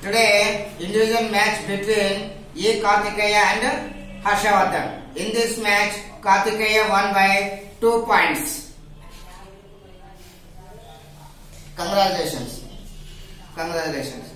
Today, individual match between E. Kartikeya and Harshavardhan. In this match, Kartikeya won by 2 points. Congratulations. Congratulations.